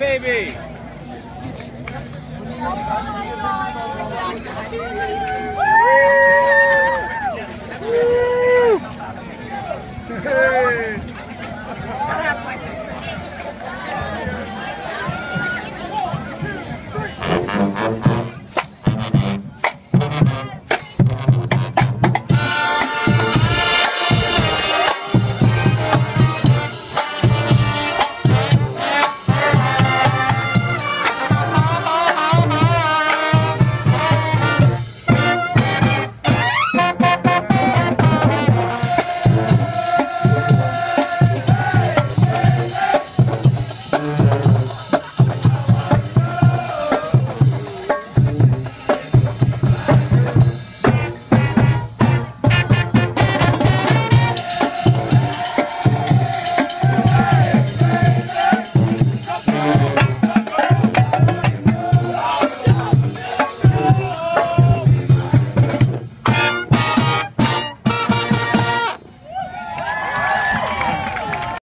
Baby. Oh Woo!